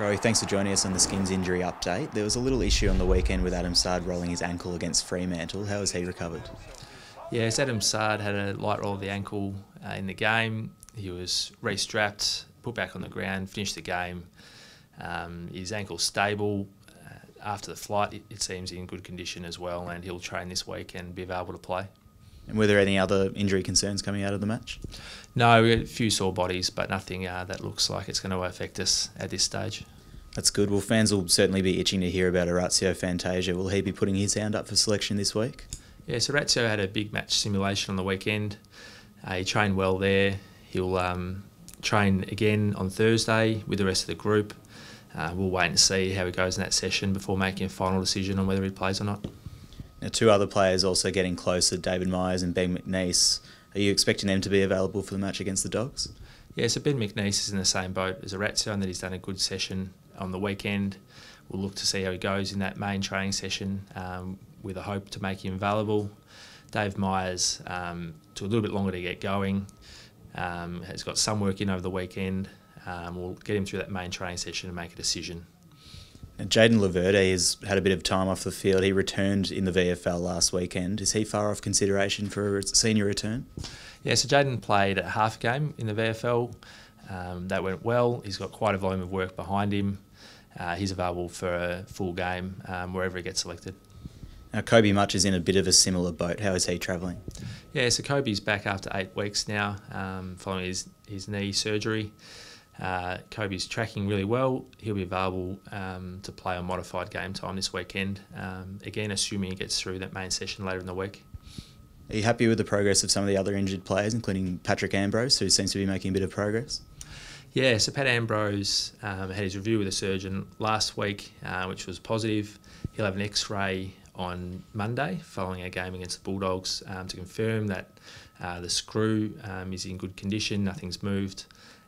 Crowe, thanks for joining us on the Skins injury update. There was a little issue on the weekend with Adam Saad rolling his ankle against Fremantle. How has he recovered? Yes, Adam Saad had a light roll of the ankle uh, in the game. He was re-strapped, put back on the ground, finished the game. Um, his ankle stable. Uh, after the flight, it, it seems in good condition as well, and he'll train this week and be available to play. And were there any other injury concerns coming out of the match? No, a few sore bodies, but nothing uh, that looks like it's going to affect us at this stage. That's good. Well, fans will certainly be itching to hear about Orazio Fantasia. Will he be putting his hand up for selection this week? Yeah, so Orazio had a big match simulation on the weekend. Uh, he trained well there. He'll um, train again on Thursday with the rest of the group. Uh, we'll wait and see how he goes in that session before making a final decision on whether he plays or not. Two other players also getting closer, David Myers and Ben McNiece. Are you expecting them to be available for the match against the Dogs? Yeah, so Ben McNiece is in the same boat as Orazio in that he's done a good session on the weekend. We'll look to see how he goes in that main training session um, with a hope to make him available. Dave Myers um, took a little bit longer to get going. Um, has got some work in over the weekend. Um, we'll get him through that main training session and make a decision. Jayden Laverde has had a bit of time off the field. He returned in the VFL last weekend. Is he far off consideration for a senior return? Yeah, so Jayden played a half game in the VFL. Um, that went well. He's got quite a volume of work behind him. Uh, he's available for a full game um, wherever he gets selected. Now, Kobe Mutch is in a bit of a similar boat. How is he travelling? Yeah, so Kobe's back after eight weeks now, um, following his, his knee surgery. Uh, Kobe's tracking really well. He'll be available um, to play on modified game time this weekend. Um, again, assuming he gets through that main session later in the week. Are you happy with the progress of some of the other injured players, including Patrick Ambrose, who seems to be making a bit of progress? Yeah, so Pat Ambrose um, had his review with a surgeon last week, uh, which was positive. He'll have an X-ray on Monday following a game against the Bulldogs um, to confirm that uh, the screw um, is in good condition, nothing's moved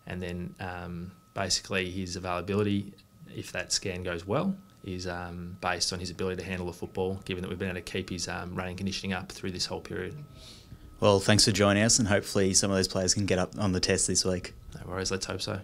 and then um, basically his availability, if that scan goes well, is um, based on his ability to handle the football, given that we've been able to keep his um, running conditioning up through this whole period. Well, thanks for joining us, and hopefully some of those players can get up on the test this week. No worries, let's hope so.